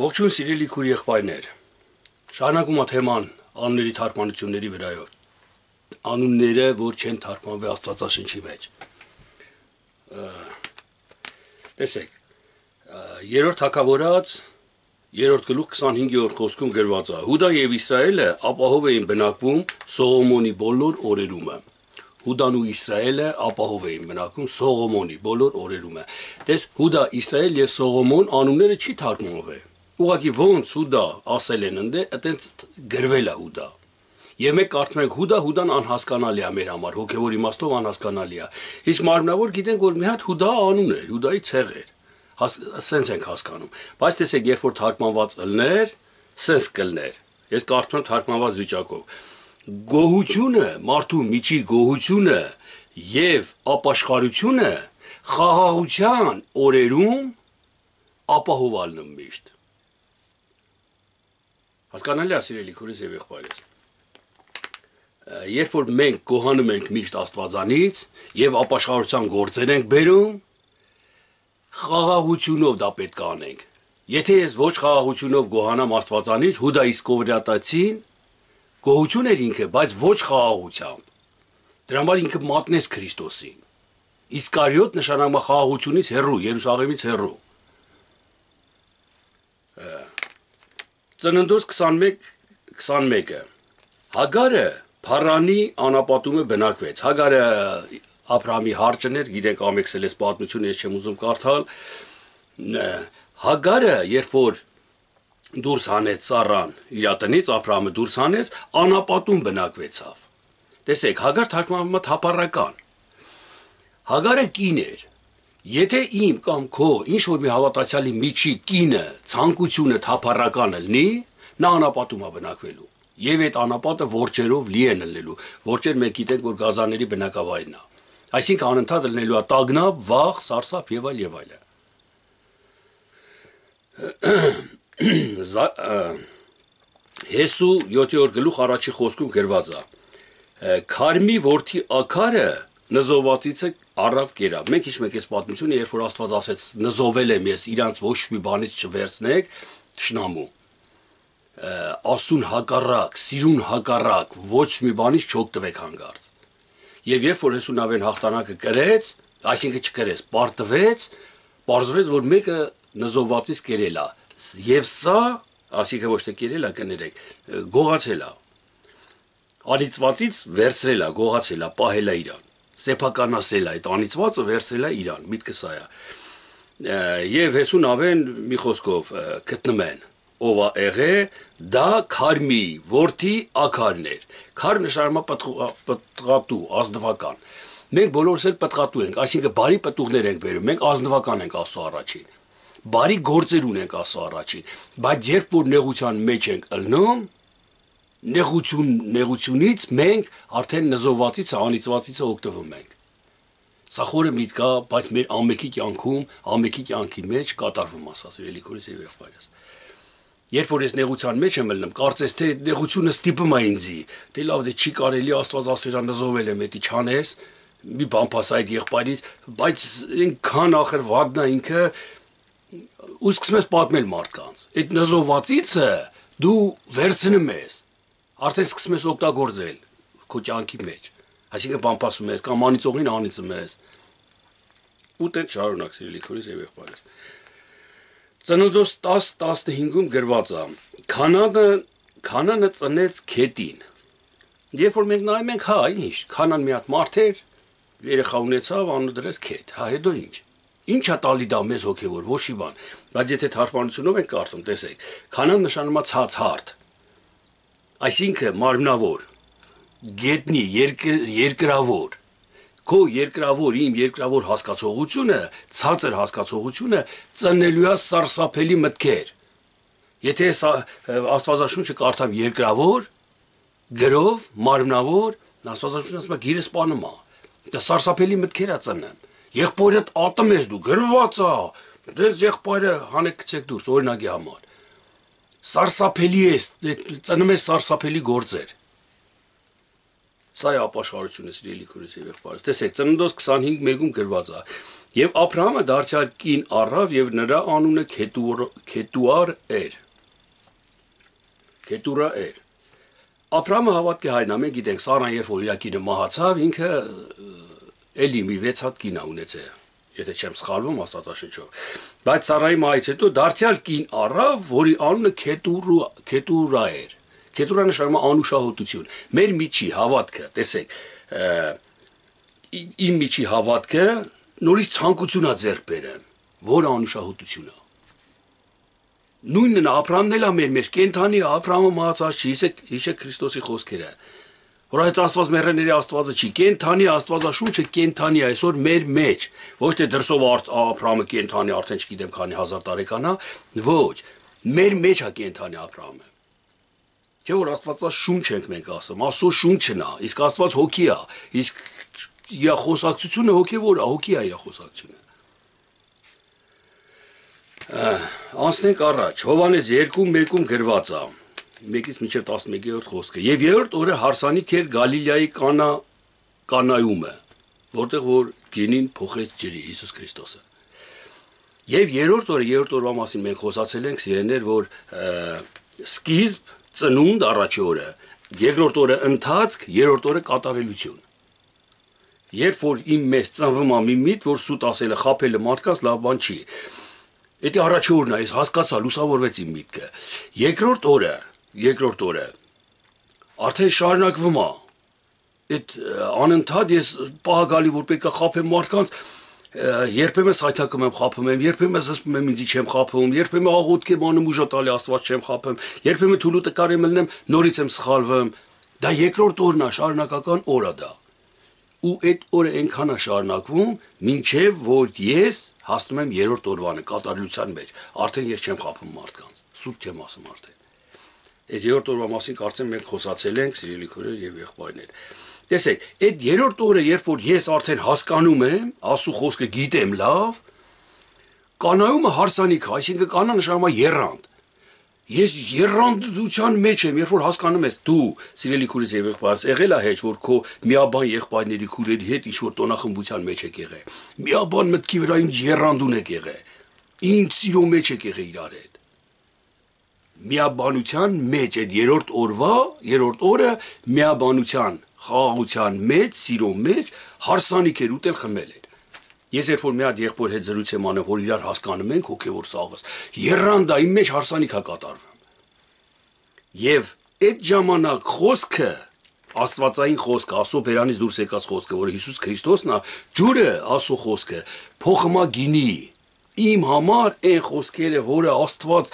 Ողջույն սիրելի քուր եղբայրներ։ Շարունակում է թեման անունների թարգմանությունների վրայով։ Անունները, որ չեն թարգմանվել Աստվածաշնչի մեջ։ Տեսեք, երրորդ թակավորած երրորդ գլուխ 25-րդ խոսքում գրված է. Հուդա եւ Իսրայելը ապահով էին բնակվում Սողոմոնի բոլոր օրերումը։ Հուդան ու Իսրայելը ապահով էին բնակվում Սողոմոնի բոլոր օրերումը։ Տես Հուդա, Իսրայել եւ Սողոմոն անունները չի թարգմանվել ուղղակի ոնց Հուդա ասել են ընդ այտենց գրվել է Հուդա Եվ մենք կարծում ենք Հուդա Հուդան անհասկանալի է մեր համար, հոգևոր իմաստով անհասկանալի է։ Իսկ մարմնավոր գիտենք, որ մի հատ Հուդա անուն էր, Հուդայի ցեղ էր։ Սենց ենք հասկանում։ Բայց տեսեք, երբ որ թարգմանված ըլներ, սենց կլներ։ Ես կարծում եմ թարգմանված վիճակով։ Գոհությունը, մարդու միջի գոհությունը եւ ապաշխարությունը խաղաղության օրերում ապահովալն միշտ Հասկանալի է, սիրելի քուրիս եւ եղբայրս։ Երբ որ մենք գոհանում ենք միշտ Աստվածանից եւ ապաշխարության գործեր ենք բերում, խաղաղությունով դա պետք է անենք։ Եթե ես ոչ խաղաղությունով գոհանամ Աստվածանից, Հուդա Իսկովրիատացին գոհություն էր ինքը, բայց ոչ խաղաղությամբ։ Դրա համար ինքը մատնեց Քրիստոսին։ Իսկարիոտ նշանակում է խաղաղությունից հեռու, Երուսաղեմից հեռու։ Ծննդոց 21 21-ը Հագարը Փարանի անապատումը բնակվեց։ Հագարը Աբրահամի հարճն էր, գիտենք ամեքսել էս պատմությունը, ես չեմ ուզում կարդալ։ Հագարը, երբ որ դուրս հանեց Սարան իր տնից, Աբրահամը դուրս հանեց, անապատում բնակվեցավ։ Տեսեք, Հագար թարգմանվում է թափառական։ Հագարը կին էր, Եթե իմ կամ քո ինչ որ մի հավատացյալի միջի կինը ցանկությունը թափառականը լինի, նա անապատում է բնակվելու։ Եվ այդ անապատը որջերով լի է լինելու։ Որջեր մենք գիտենք որ գազանների բնակավայրն է։ Այսինքն անընդհատ լինելու է տագնապ, վախ, սարսափ եւ այլ եւ այլը։ Հեսու 7-րդ գլուխ առաջի խոսքում գրված է. Քարմի որդի ակարը նզովացիցը առավ գերավ։ Մենք հիշում ենք այս պատմությունը, երբ որ Աստված ասեց նզովել եմ ես, իրանց ոչ մի բանից չվերցնեք, ճշնամու։ Ասուն հակառակ, սիրուն հակառակ, ոչ մի բանից չօգտվեք հանգարց։ Եվ երբ որ Հեսունավեն հաղթանակը կրեց, այսինքն չկրեց, պարտվեց, պարզվեց, որ մեկը նզովացից կերել է։ Եվ սա, այսինքն ոչ թե կերել է, կներեք, գողացել է։ Անիծվածից վերցրել է, գողացել է, պահել է իրան սեփականացրել է այդ անիծվածը, վերցրել է իրան, միտքը սա է։ Եվ Հեսուն ավեն մի խոսքով գտնում են ով եղե դա քարմի որդի ակարներ քար նշարմա պատղատու ազնվական մենք բոլորս էլ պատղատու ենք այսինքն բարի պատուղներ ենք բերում մենք ազնվական ենք ասո առաջին բարի գործեր ունենք ասո առաջին բայց երբ որ նեղության մեջ ենք ըլնում նեղություն նեղությունից մենք արդեն նզովացից անիծվածից օգտվում ենք Սա խորը միտք է, բայց մեր ամեկի կյանքում, ամեկի կյանքի մեջ կատարվում ասա, սիրելի քորիս եւ եղբայրս։ Երբ որ ես նեղության մեջ եմ ելնում, կարծես թե նեղությունը ստիպում է ինձի, դե լավ, դե չի կարելի Աստված ասերա նզովել եմ, էդի չանես, մի բան փաս այդ եղբայրից, բայց այնքան ախր վադնա ինքը ու սկսում ես պատմել մարդկանց։ Այդ նզովացիցը դու վերցնում ես արդեն սկսում ես օգտագործել քո կյանքի մեջ։ Այսինքն բամպասում ես կամ անիծողին անիծում ես։ Ու դե շարունակ սիրելի քորիս եւ եղբայրս։ Ծննդոս 10-15-ում գրված է. Քանանը Քանանը ծնեց Քետին։ Երբ որ մենք նայում ենք, հա, ինչ, Քանան մի հատ մարդ էր, երեխա ունեցավ, անունը դրեց Քեթ։ Հա, հետո ինչ։ Ինչ է տալի դա մեզ հոգևոր, ոչ մի բան։ Բայց եթե թարգմանությունով ենք կարդում, տեսեք, Քանան նշանակում է ցած հարթ այսինքն մարմնավոր գետնի երկր, երկրավոր քո երկրավոր իմ երկրավոր հասկացողությունը, ցածր հասկացողությունը ծնելու է սարսափելի մտքեր։ Եթե Աստվածաշունչը կարդամ երկրավոր, գրով, մարմնավոր, Աստվածաշունչն ասում է գիրը սپانում է։ Դա սարսափելի մտքեր է ծննում։ Եղբորդ ատում ես դու, գրված է։ Դες եղբայրը հանեք գցեք դուրս օրինակի համար։ Սարսափելի է, ծնում է սարսափելի գործեր։ Սա է ապաշխարությունը սիրելի քուրս եւ եղբայրս։ Տեսեք, ծննդոց 25 մեկում գրված է. Եվ Աբրահամը դարձյալքին առավ եւ նրա անունը Քետուար էր։ Քետուրա էր։ Աբրահամը հավատքի հայնա, մենք գիտենք Սարան երբ որ իր կինը մահացավ, ինքը էլի մի 6 հատ կինա ունեցել եթե չեմ սխալվում Աստվածաշնչով։ Բայց Սարայի մայից հետո դարձյալ կին առավ, որի անունը Քետուրու Քետուրա էր։ Քետուրը նշանակում է անուշահոտություն։ Մեր միջի հավատքը, տեսեք, իմ միջի հավատքը նորից ցանկությունա ձեռք բերեմ, որ անուշահոտությունա։ Նույնն Աբրահամն էլ է մեր մեջ, կենթանի Աբրահամը մահացած չի, հիշեք Քրիստոսի խոսքերը որ այդ Աստված մեռելների Աստվածը չի, կենթանի Աստվածաշունչը կենթանի այսօր մեր մեջ, ոչ թե դրսով Աբրահամը կենթանի արդեն չգիտեմ քանի հազար տարեկան է, ոչ, մեր մեջ է կենթանի Աբրահամը։ Չէ որ Աստվածա շունչ ենք մենք ասում, Աստծո շունչն է, իսկ Աստված հոգի է, իսկ իր խոսակցությունը հոգևոր է, հոգի է իր խոսակցությունը։ Անցնենք առաջ։ Հովանես 2:1-ում գրված է. 1-ից մինչև 11-րդ խոսքը։ Եվ երրորդ օրը հարսանիք էր Գալիլեայի կանա կանայումը, որտեղ որ գինին փոխեց ջրի Հիսուս Քրիստոսը։ Եվ երրորդ օրը, երրորդ օրվա մասին մենք խոսացել ենք, սիրեներ, որ սկիզբ ծնունդ առաջի օրը, երկրորդ օրը ընթացք, երրորդ օրը կատարելություն։ Երբ որ իմ մեծ ծնվում ա մի միտ, որ սուտ ասելը խափելը մարդկաս լավ բան չի։ Դա առաջի օրն է, ես հասկացա, լուսավորվեց իմ միտքը։ Երկրորդ օրը, երկրորդ օրը արդեն շարունակվում է։ Այդ անընդհատ ես պահակալի որ պետք է խափեմ մարդկանց, երբեմն սայթակում եմ խափում եմ, երբեմն զսպում եմ ինձի չեմ խափում, երբեմն աղոթք եմ անում ուժը տալի Աստված չեմ խափում, երբեմն թուլու տկար եմ լնեմ, նորից եմ սխալվում։ Դա երկրորդ օրն է, շարունակական օրը դա։ Ու այդ օրը այնքան է շարունակվում, ինչև որ ես հասնում եմ երրորդ օրվանը կատարելության մեջ, արդեն ես չեմ խափում մարդկանց, սուտ չեմ ասում արդեն։ Այս երրորդ օրվա մասին կարծեմ մենք խոսացել ենք, սիրելի քույրեր եւ եղբայրներ։ Տեսեք, այդ երրորդ օրը, երբ որ ես արդեն հասկանում եմ, ասու խոսքը գիտեմ լավ, կանայումը հարսանիք, այսինքն կանա նշանակում է երրանդ։ Ես երանդության մեջ եմ, երբ որ հասկանում ես դու, սիրելի քուրիս եւ եղբայրս, եղել է հեչ, որ քո միաբան եղբայրների քուրերի հետ ինչ որ տոնախմբության մեջ եք եղել։ Միաբան մտքի վրա ինչ երանդուն եք եղել։ Ինչ սիրո մեջ եք եղել իրար հետ միաբանության մեջ այդ երրորդ օրվա, երրորդ օրը միաբանության խաղաղության մեջ, սիրո մեջ հարսանիք էր ուտել խմել էր։ Ես երբ որ մի հատ եղբոր հետ զրույց եմ անում, որ իրար հասկանում ենք հոգևոր սաղս, երանդա իմ մեջ հարսանիք է կատարվում։ Եվ այդ ժամանակ խոսքը Աստվածային խոսքը, Աստծո բերանից դուրս եկած խոսքը, որ Հիսուս Քրիստոսն է, ջուրը Աստծո խոսքը, փոխմա գինի։ Իմ համար այն խոսքերը, որը Աստված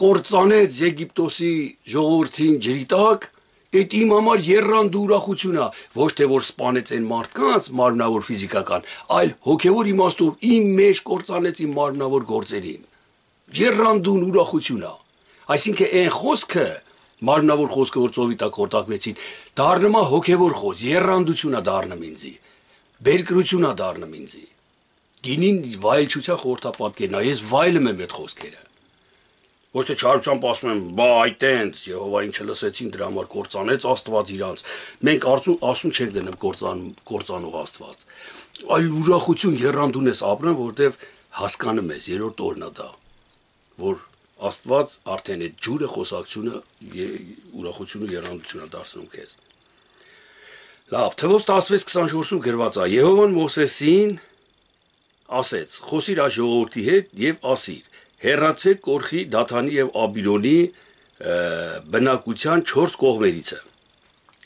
կործանեց Եգիպտոսի ժողովրդին ջրի տակ, այդ իմ համար երրանդու ուրախություն է, ոչ թե որ սպանեց այն մարդկանց մարմնավոր ֆիզիկական, այլ հոգևոր իմաստով իմ մեջ կործանեց իմ մարմնավոր գործերին։ Երրանդուն ուրախություն է։ Այսինքն այն խոսքը, մարմնավոր խոսքը որ ծովի տակ հորտակվեցին, դառնում է հոգևոր խոս, երրանդություն է դառնում ինձի։ Բերկրություն է դառնում ինձի։ Գինին վայելչության խորհրդապատկերն է, ես վայելում եմ այդ խոսքերը։ Ոչ թե չարությամբ ասում եմ, բա այտենց Եհովային չլսեցին դրա համար կործանեց Աստված իրանց։ Մենք արծու ասում չենք դնում կործան կործանող Աստված։ Այլ ուրախություն երանդուն ես ապրում, որտեվ հասկանում ես երրորդ օրն է դա, որ Աստված արդեն այդ ջուրը խոսակցությունը ուրախությունը երանդությունը դարձնում քեզ։ Լավ, թվոս 16-24-ում գրված է. Եհովան Մովսեսին ասեց. «Խոսիր ա ժողովրդի հետ եւ ասիր. Հերացեք կորխի Դաթանի եւ Աբիրոնի բնակության 4 կողմերիցը։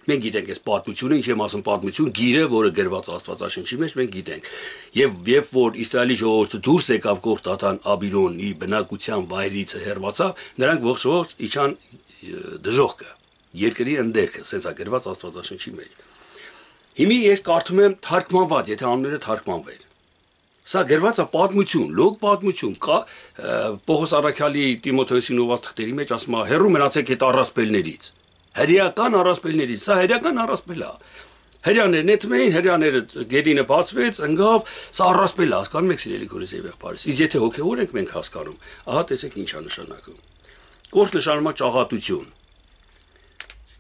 Մենք գիտենք այս պատմությունը, ինչ եմ ասում պատմություն, գիրը, որը գրված Աստվածաշնչի մեջ, մենք գիտենք։ Եվ երբ որ Իսրայելի ժողովուրդը դուրս եկավ Դաթան Աբիրոնի բնակության վայրից հերվածավ, նրանք ողջ-ողջ իջան դժողքը, երկրի ընդերքը, սենց է գրված Աստվածաշնչի մեջ։ Հիմի ես կարդում եմ թարգմանված, եթե անունները թարգմանվել Սա գրված է պատմություն, լոկ պատմություն, կա Պողոս Արաքյալի Տիմոթեոսին ուված թղթերի մեջ ասում է հերո մնացեք այդ առասպելներից։ Հերիական առասպելներից, սա հերիական առասպել է։ Հերյաներն էթմեին, հերյաները գեդինը բացվեց, ընկավ, սա առասպել է, հասկանում եք սիրելի գորիս եւ եղբայրս։ Իսկ եթե հոգեոր ենք մենք հասկանում, ահա տեսեք ինչա նշանակում։ Կորս նշանակում է ճաղատություն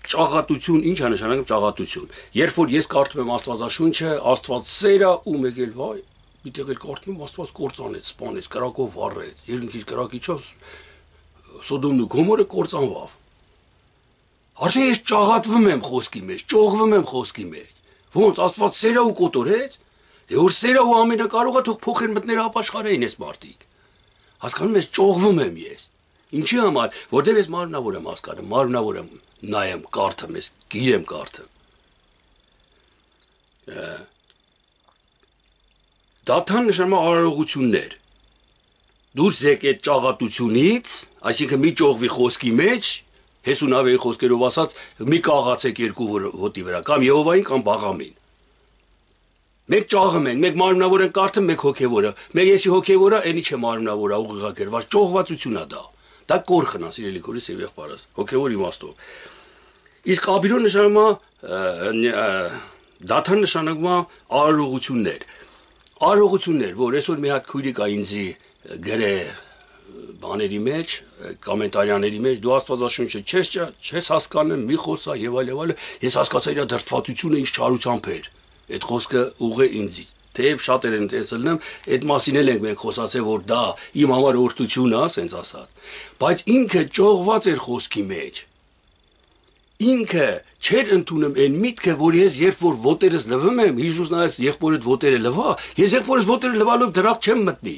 ճաղատություն ի՞նչ է նշանակում ճաղատություն երբ որ ես կարդում եմ աստվածաշունչը աստված սերա ու մեկ էլ վայ Միտեղ էլ կարդնում Աստված կործանեց, սպանեց, կրակով վառեց, երկնքից կրակի չով Սոդոմն ու Գոմորը կործանվավ։ Արդեն ես ճաղատվում եմ խոսքի մեջ, ճողվում եմ խոսքի մեջ։ Ոնց Աստված սերա ու կոտորեց։ Դե որ սերա ու ամենակարողը թող փոխեն մտներ ապաշխարեին ես մարդիկ։ Հասկանում ես, ճողվում եմ ես։ Ինչի համար, որտեղ ես մարմնավոր եմ հասկանում, մարմնավոր եմ, նայեմ, կարդեմ ես, գիրեմ կարդեմ։ Դաթան նշանակում է արարողություններ։ Դուրս եք այդ ճաղատությունից, այսինքն մի ճողվի խոսքի մեջ, Հեսունավեի խոսքերով ասած, մի կաղացեք երկու ոտի վրա, կամ Եհովային կամ Բաղամին։ Մեկ ճաղում ենք, մեկ մարմնավոր ենք կարդում, մեկ հոգևորը։ Մեկ եսի հոգևորը, այնի չէ մարմնավորը, ուղղակերված, ճողվածությունա դա։ Դա կորխնա, սիրելի քուրիս եւ եղբարս, հոգևոր իմաստով։ Իսկ աբիրոն նշանակում է դաթան նշանակում է արարողություններ։ Արարողություններ, որ այսօր մի հատ քույրիկ է ինձի գրե բաների մեջ, կոմենտարյաների մեջ դու Աստվածաշունչը չես չես հասկանում, մի խոսա եւ այլ եւ այլ։ Ես հասկացա իր դրթվածությունը ինչ չարությամբ էր։ Այդ խոսքը ուղղե ինձ Թեև շատեր են տեսնեմ, այդ մասին էլ ենք մենք խոսացել, որ դա իմ համար օրտություն է, ասենց ասած։ Բայց ինքը ճողված էր խոսքի մեջ ինքը չեր ընդունում այն միտքը, որ ես երբ որ ոտերս լվում եմ, Հիսուսն ասաց, եղբորդ ոտերը լվա, ես եղբորս ոտերը լվալով դրախ չեմ մտնի։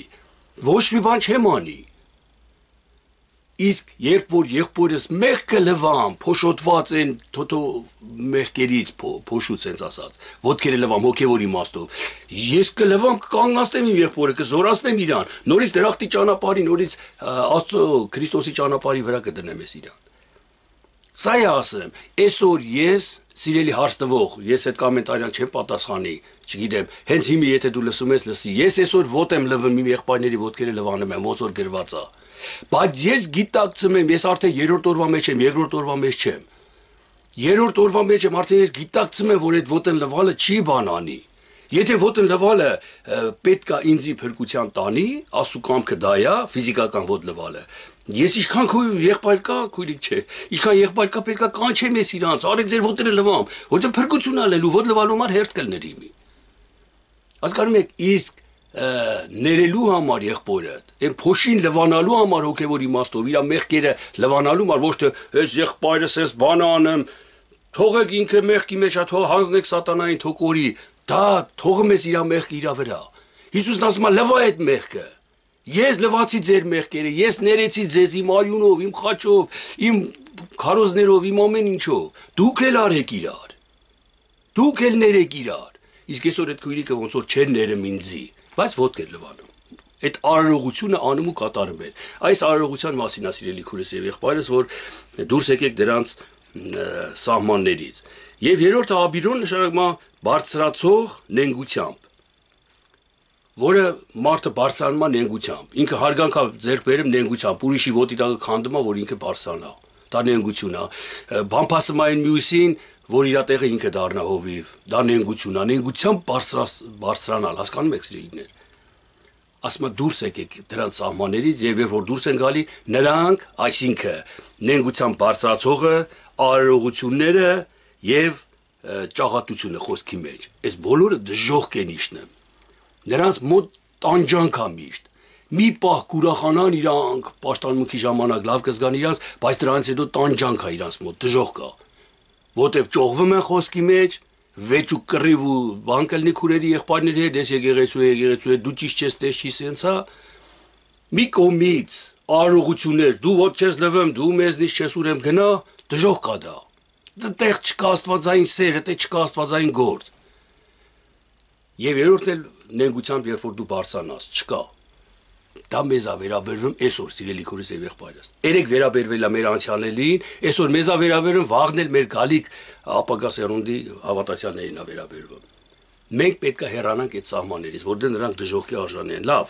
Ոչ մի բան չեմ անի։ Իսկ երբ որ եղբորս մեղքը լվամ, փոշոտված են թոթո մեղքերից փոշուց են ասած, ոտքերը լվամ հոգևոր իմաստով։ Ես կլվամ կանգնացնեմ իմ եղբորը, կզորացնեմ իրան, նորից դրախտի ճանապարհի, նորից Աստծո Քրիստոսի ճանապարհի վրա կդնեմ ես իրան։ Սա է ասեմ, այսօր ես սիրելի հարստվող, ես այդ կոմենտարյան չեմ պատասխանի, չգիտեմ, հենց հիմի եթե դու լսում ես, լսի։ Ես այսօր ոտ եմ լվում իմ եղբայրների ոտքերը լվանում եմ, ոնց որ գրված է։ Բայց ես գիտակցում եմ, ես արդեն երրորդ օրվա մեջ եմ, երկրորդ օրվա մեջ չեմ։ Երրորդ օրվա մեջ եմ, արդեն ես գիտակցում եմ, որ այդ ոտեն լվալը չի բանանի։ Եթե ոտեն լվալը պետքա ինձի փրկության տանի, ասու կամքը դա է, ֆիզիկական ոտ լվալը։ Ես ինչքան քո եղբայր կա, քույրիկ չէ։ Ինչքան եղբայր կա, պետքա կանչեմ ես իրանց, արեք ձեր ոտերը լվամ, որտեղ փրկություն ալելու, ոտ լվալու համար հերթ կլներ իմի։ Հասկանում եք, իսկ ներելու համար եղբորը, այն փոշին լվանալու համար հոգևոր իմաստով, իր մեղքերը լվանալու համար ոչ թե այս եղբայրս էս բանը անեմ, թողեք ինքը մեղքի մեջ, թող հանձնեք սատանային թոկորի, դա թողում ես իր մեղքը իր վրա։ Հիսուսն ասում է լվա այդ մեղքը։ Ես լվացի ձեր մեղքերը, ես ներեցի ձեզ իմ արյունով, իմ խաչով, իմ քարոզներով, իմ ամեն ինչով։ Դուք էլ արեք իրար։ Դուք էլ ներեք իրար։ Իսկ այսօր այդ քույրիկը ոնց որ չեն ներում ինձի բայց ոդկ էր լվանում։ Այդ արարողությունը անում ու կատարում էր։ Այս արարողության մասին ասիրելի քուրս եւ եղբայրս, որ դուրս եկեք դրանց սահմաններից։ Եվ երրորդը աբիրոն նշանակում է բարձրացող նենգությամբ որը մարդը բարձրանում է նենգությամբ։ Ինքը հարգանքա ձեր բերում նենգությամբ, ուրիշի ոտի տակը քանդում է, որ ինքը բարձրանա։ Դա նենգություն է։ Բամփասում այն մյուսին, որ իր տեղը ինքը դառնա հովիվ։ Դա նենգություն է, նենգությամբ բարձրանալ, հասկանում եք սիրիներ։ Ասма դուրս եկեք դրանց սահմաններից եւ երբ որ դուրս են գալի, նրանք, այսինքն նենգությամբ բարձրացողը, արարողությունները եւ ճաղատությունը խոսքի մեջ։ Այս բոլորը դժոխք են իշնում։ Նրանց մոտ տանջանք է միշտ մի պահ կուրախանան իրանք պաշտանմունքի ժամանակ լավ կզգան իրանց, բայց դրանից հետո տանջանք է իրանց մոտ դժոխք կա որտեվ ճողվում են խոսքի մեջ, վեճ ու կռիվ ու բան կլինի քուրերի եղբայրների հետ, ես եկեղեցու եկեղեցու հետ դու ճիշտ չես, տես չի սենցա։ Մի կոմից արողություններ, դու ոտ չես լվեմ, դու մեզնից չես ուրեմ գնա, դժող կա դա։ Դտեղ չկա աստվածային սեր, դե չկա աստվածային գործ։ Եվ երրորդն էլ նենգությամբ երբ որ դու բարձանաս, չկա դա մեզ է վերաբերվում այսօր սիրելի քուրիս եւ եղբայրս։ Երեք վերաբերվել է մեր անցյալներին, այսօր մեզ է վերաբերվում, վաղն էլ մեր գալիք ապագա սերունդի հավատացյալներին է վերաբերվում։ Մենք պետք է հեռանանք այդ սահմաններից, որտեղ նրանք դժողքի արժանի են։ Լավ։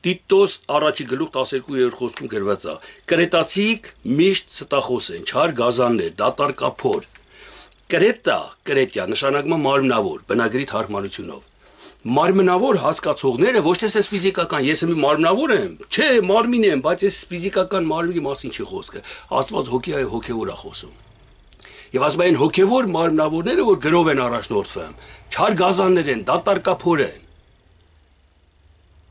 Տիտոս առաջի գլուխ 12-րդ խոսքում գրված է. Կրետացիք միշտ ստախոս են, չար գազաններ, դատարկափոր։ Կրետա, կրետյա նշանակում է մարմնավոր, բնագրի թարգմանությունով մարմնավոր հասկացողները ոչ թե ես ֆիզիկական, ես եմ մարմնավոր եմ, չէ, մարմին եմ, բայց ես ֆիզիկական մարմնի մասին չի խոսքը։ Աստված հոգի այ հոգևոր է խոսում։ Եվ ասում են հոգևոր մարմնավորները, որ գրով են առաջնորդվում, չար գազաններ են, դատարկափոր են։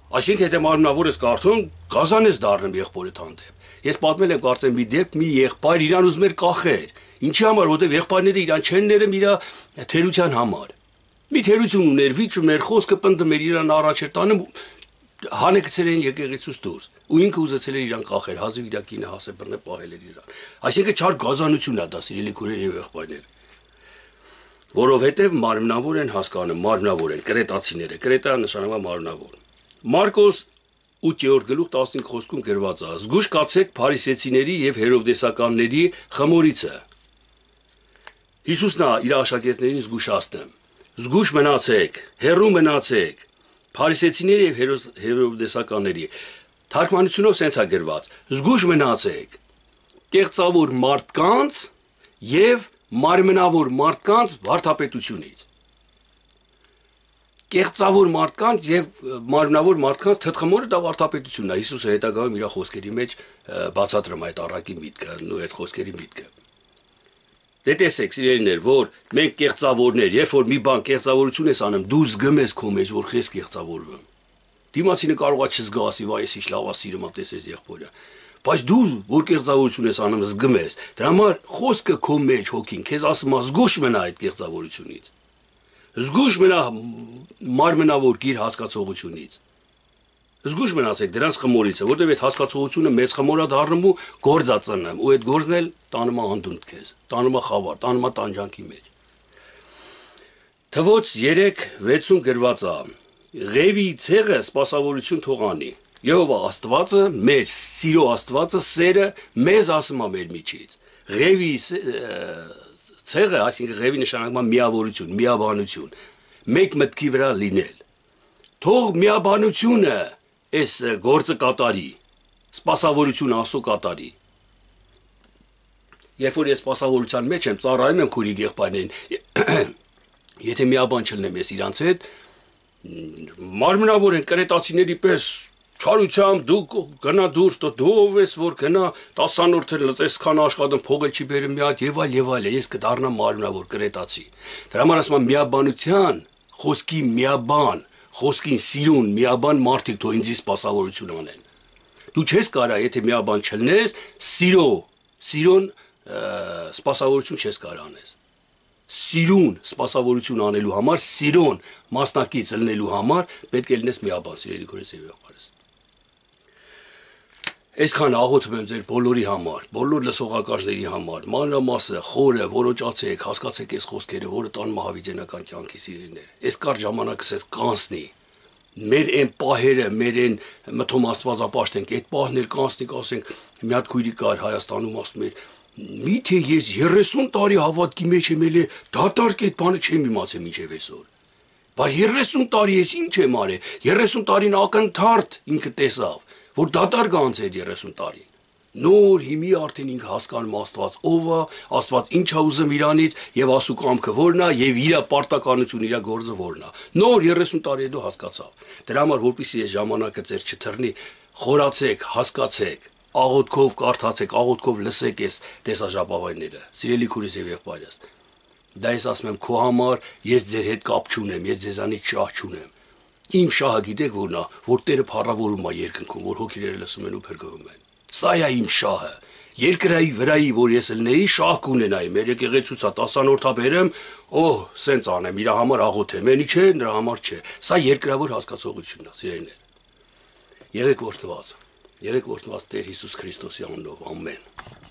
Այսինքն եթե մարմնավոր ես կարդում, գազան ես դառնում եղբորդ հանդեպ։ Ես պատմել եմ կարծեմ մի դեպք մի եղբայր իրան ուզում էր կախեր։ Ինչի համար, որտեղ եղբայրները իրան չեն ներում իր թերության համար։ Մի թերություն ուներ, վիճ ուներ, խոսքը պնդում էր իրան առաջ էր տանում հանեկցել են եկեղեցուց դուրս ու ինքը ուզեցել էր իրան կախեր հազիվ իր կինը հասե բռնե պահել էր իրան այսինքն չար գազանությունն է դա սիրելի քուրեր եւ եղբայրներ որովհետեւ մարմնավոր են հասկանում մարմնավոր են կրետացիները կրետա նշանակում մարմնավոր Մարկոս 8-րդ գլուխ 15 խոսքում գրված է. Զգուշ կացեք փարիսեցիների եւ հերովդեսականների խմորիցը։ Հիսուսն իր աշակերտներին զգուշացնում։ Զգուշ մնացեք, հերու մնացեք։ Փարիսեցիների եւ հերովդեսականների թարգմանությունով սենց է գրված. Զգուշ մնացեք։ Կեղծավոր մարդկանց եւ մարմնավոր մարդկանց վարդապետությունից կեղծավոր մարդկանց եւ մարմնավոր մարդկանց թթխմորը դա վարդապետությունն է։ Հիսուսը հետագայում իր խոսքերի մեջ բացատրում այդ առակի միտքը, նույն այդ խոսքերի միտքը։ Դե տեսեք, սիրելիներ, որ մենք կեղծավորներ, երբ որ մի բան կեղծավորություն ես անում, դու զգմես քո մեջ, որ քեզ կեղծավորվում։ Դիմացինը կարողա չզգասի, վայ, ես ինչ լավ է սիրում, տեսես եղբորը։ Բայց դու որ կեղծավորություն ես անում, զգմես։ Դրա համար խոսքը քո մեջ հոգին քեզ ասում է զգուշ մնա այդ կեղծավորությունից զգուշ մնա մարմնավոր գիր հասկացողությունից զգուշ մնացեք դրանց խմորիցը, որտեղ այդ հասկացողությունը մեզ խմորա դառնում ու գործա ծննում, ու այդ գործն էլ տանում է անդունդ քեզ, տանում է խավար, տանում է տանջանքի մեջ։ Թվոց 3:60 գրված է. Ղևի ցեղը սпасավորություն թողանի։ Եհովա Աստվածը, մեր սիրո Աստվածը, սերը մեզ ասում է մեր միջից։ Ղևի ցեղը, այսինքն ղևի նշանակման միավորություն, միաբանություն, մեկ մտքի վրա լինել։ Թող միաբանությունը այս գործը կատարի, սպասավորություն ասո կատարի։ Երբ որ ես սպասավորության մեջ եմ, ծառայում եմ քուրի եղբայրներին, եթե միաբան չլնեմ ես իրանց հետ, մարմնավոր են կրետացիների պես Չարությամբ դու գնա դուրս, դու դով ես, որ գնա 10-րդը լտեսքան աշխատում, փողը չի բերում մի հատ եւ այլ եւ այլ, ես կդառնամ մարմնավոր կրետացի։ Դրա համար ասում եմ միաբանության, խոսքի միաբան խոսքին սիրուն միաբան մարդիկ թող ինձի սպասավորություն անեն։ Դու չես կարա, եթե միաբան չլնես, սիրո, սիրոն սպասավորություն չես կարա անես։ Սիրուն սպասավորություն անելու համար, սիրոն մասնակից լինելու համար պետք է լինես միաբան, սիրելի քորես եւ եղբայրս։ Այսքան աղոթում եմ ձեր բոլորի համար, բոլոր լսողակարների համար, մանրամասը, խորը, որոճացեք, հասկացեք այս խոսքերը, որը տան մահավիճենական կյանքի սիրելիներ։ Այս կար ժամանակս էս կանցնի։ Մեր այն պահերը, մեր այն մթոմ աստվածապաշտ ենք, այդ պահն էլ կանցնի, ասենք, մի հատ քույրի կար Հայաստանում ասում էր, միթե ես 30 տարի հավատքի մեջ եմ ելել, դատարկ այդ բանը չեմ իմացել մինչև այսօր։ Բա 30 տարի ես ինչ եմ արել։ 30 տարին ակնթարթ ինքը տեսավ որ դատար գանց այդ 30 տարին։ Նոր հիմի արդեն ինքը հասկանում Աստված ով է, Աստված ինչ է ուզում իրանից եւ ասու կամքը որն է եւ իր պարտականություն, իր գործը որն է։ Նոր 30 տարի հետո հասկացավ։ Դրա համար որpիսի այս ժամանակը ձեր չթռնի, խորացեք, հասկացեք, աղոթքով կարդացեք, աղոթքով լսեք այս տեսաժապավայրները։ Սիրելի քուրիս եւ եղբայրս։ Դա ես ասում եմ քո համար, ես ձեր հետ կապ չունեմ, ես ձեզանից շահ չունեմ Իմ շահը գիտեք որն է, որ Տերը փառավորում է երկնքում, որ հոգիները լսում են ու փրկվում են։ Սա է իմ շահը։ Երկրայի վրայի, որ ես լնեի, շահ կունենայի։ Մեր եկեղեցուցա 10-րդա բերեմ, օհ, սենց անեմ, իր համար աղոթեմ, էնի չէ, նրա համար չէ։ Սա երկրավոր հասկացողությունն է, սիրելիներ։ Եղեք օրհնված։ Եղեք օրհնված Տեր Հիսուս Քրիստոսի անունով։ Ամեն։